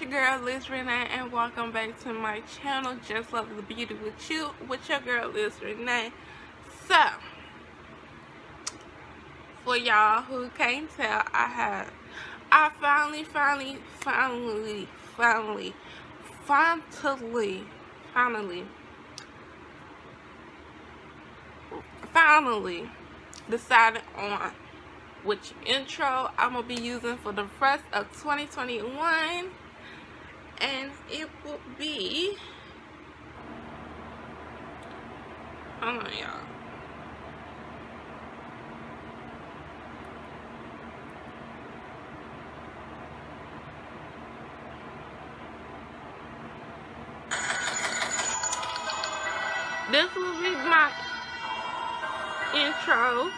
it's your girl Liz Renee and welcome back to my channel Just Love the Beauty with you with your girl Liz Renee. So for y'all who can't tell I have I finally finally finally finally finally finally finally decided on which intro I'm gonna be using for the rest of 2021 and it will be hold on y'all. This will be my intro.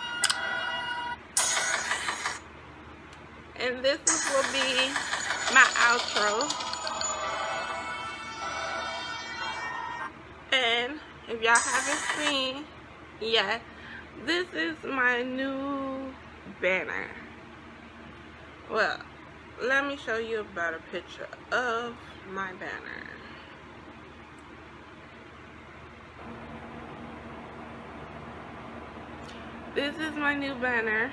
And this will be my outro and if y'all haven't seen yet this is my new banner well let me show you about a picture of my banner this is my new banner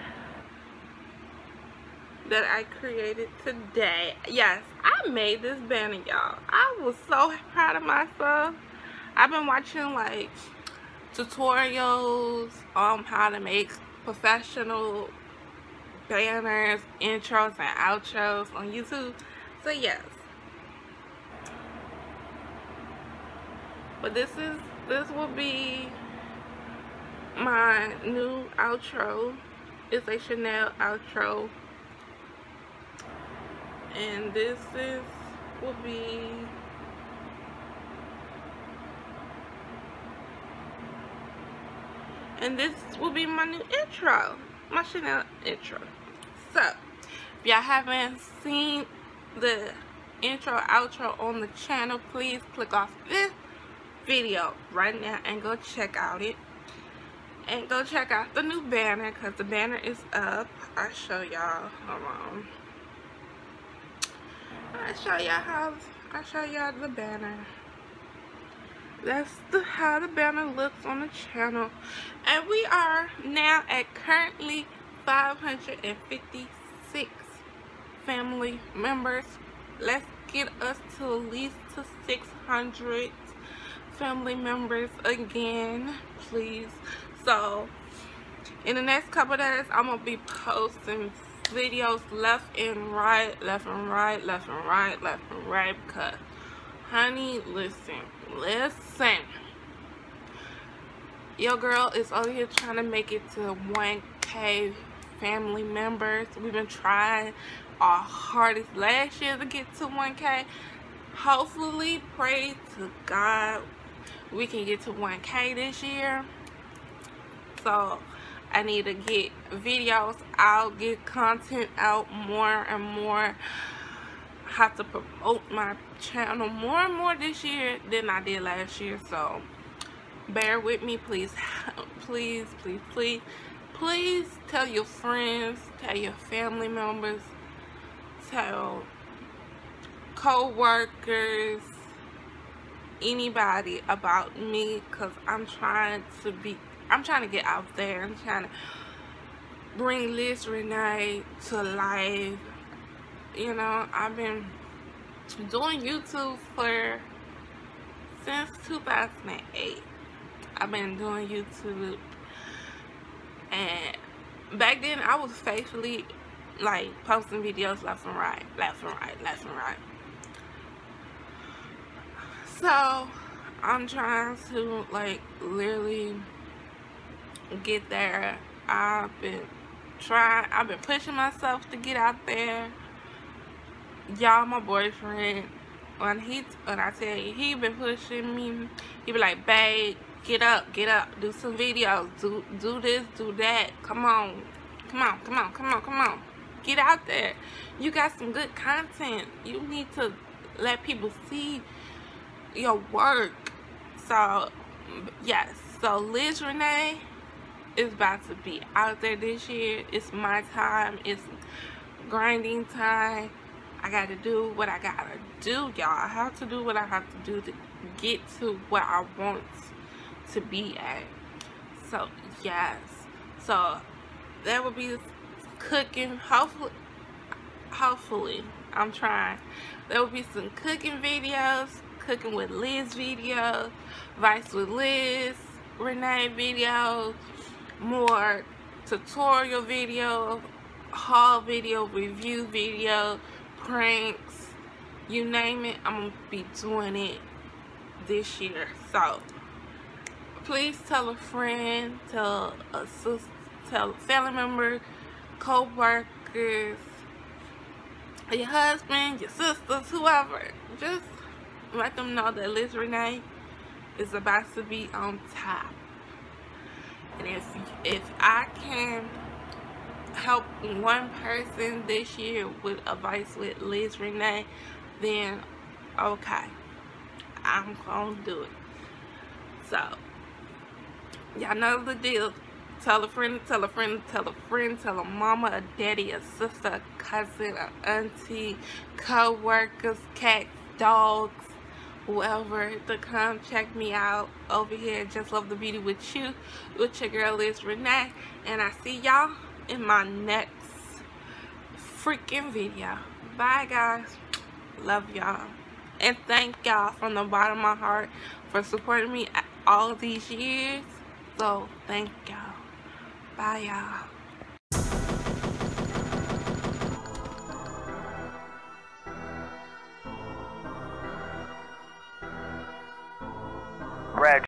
that I created today. Yes, I made this banner, y'all. I was so proud of myself. I've been watching like tutorials on how to make professional banners, intros, and outros on YouTube. So yes. But this is this will be my new outro. It's a Chanel outro and this is will be and this will be my new intro. My Chanel intro. So if y'all haven't seen the intro outro on the channel please click off this video right now and go check out it. And go check out the new banner because the banner is up. I'll show y'all. Hold on. I show y'all how I show y'all the banner. That's the how the banner looks on the channel. And we are now at currently 556 family members. Let's get us to at least to 600 family members again, please. So, in the next couple days, I'm to be posting videos left and right, left and right, left and right, left and right because, honey, listen, listen. Your girl is over here trying to make it to 1K family members. We've been trying our hardest last year to get to 1K. Hopefully, pray to God we can get to 1K this year. So, I need to get videos out, get content out more and more. Have to promote my channel more and more this year than I did last year. So bear with me, please. Please, please, please. Please tell your friends, tell your family members, tell co-workers, anybody about me because I'm trying to be I'm trying to get out there. I'm trying to bring Liz Renee to life. You know, I've been doing YouTube for since 2008. I've been doing YouTube and back then I was faithfully like posting videos left and right, left and right, left and right. So I'm trying to like literally get there. I've been trying, I've been pushing myself to get out there. Y'all, my boyfriend, when he, when I tell you, he been pushing me. He be like, babe, get up, get up, do some videos, do, do this, do that. Come on, come on, come on, come on, come on. Get out there. You got some good content. You need to let people see your work. So, yes. So, Liz Renee, is about to be out there this year. It's my time. It's grinding time. I gotta do what I gotta do, y'all. I have to do what I have to do to get to where I want to be at. So, yes. So, that would be cooking. Hopefully, hopefully, I'm trying. There will be some cooking videos, cooking with Liz videos, Vice with Liz, Renee videos, more tutorial videos, haul video, review video, pranks, you name it, I'm going to be doing it this year. So, please tell a friend, tell a sister, tell a family member, co-workers, your husband, your sisters, whoever. Just let them know that Liz Renee is about to be on top. And if if I can help one person this year with advice with Liz Renee, then okay. I'm gonna do it. So y'all know the deal. Tell a friend, tell a friend, tell a friend, tell a mama, a daddy, a sister, a cousin, a auntie, co-workers, cats, dogs, whoever to come check me out over here. Just love the beauty with you, with your girl Liz Renee. And I see y'all in my next freaking video. Bye guys. Love y'all. And thank y'all from the bottom of my heart for supporting me all these years. So thank y'all. Bye y'all.